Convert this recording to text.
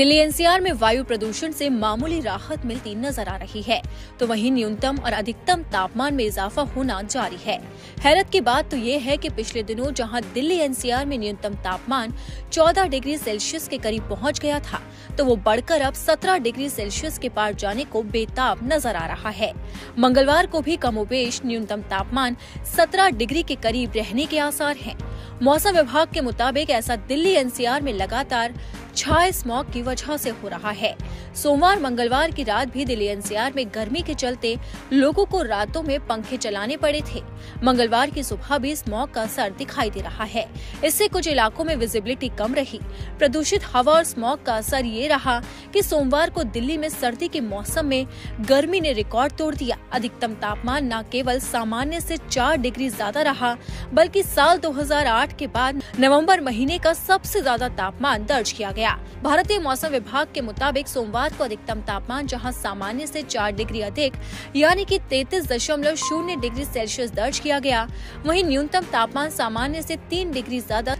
Delhi NCR में वायु प्रदूषण से मामूली राहत मिलती नज़र आ रही है। तो वहीं न्यूनतम और अधिकतम तापमान में इजाफा होना जारी है। हैरत की बात तो ये है कि पिछले दिनों जहाँ दिल्ली एनसीआर में न्यूनतम तापमान 14 डिग्री सेल्सियस के करीब पहुँच गया था तो वो बढ़कर अब 17 डिग्री सेल्सियस के पार जाने को बेताब नज़र आ रहा है। मंगलवार को भी कमोबेश न्यूनतम तापमान 17 डिग्री के करीब रहने के आसार हैं। मौसम विभाग के मुताबिक ऐसा दिल्ली एनसीआर में लगातार छाए स्मॉग की वजह से हो रहा है। सोमवार, मंगलवार की रात भी दिल्ली एनसीआर में गर्मी के चलते लोगों को रातों में पंखे चलाने पड़े थे। मंगलवार की सुबह भी स्मॉग का असर दिखाई दे रहा है। इससे कुछ इलाकों में विजिबिलिटी कम रही। प्रदूषित हवा और स्मॉग का असर ये रहा कि सोमवार को दिल्ली में सर्दी के मौसम में गर्मी ने रिकॉर्ड तोड़ दिया। अधिकतम तापमान न केवल सामान्य से चार डिग्री ज़्यादा रहा, बल्कि साल 2008 के बाद नवंबर महीने का सबसे ज़्यादा तापमान दर्ज किया गया। भारतीय मौसम विभाग के मुताबिक सोमवार को अधिकतम तापमान जहाँ सामान्य से चार डिग्री अधिक, यानी कि तैतीस दशमलव शून्य डिग्री सेल्सियस दर्ज किया गया। वहीं न्यूनतम तापमान सामान्य से तीन डिग्री ज़्यादा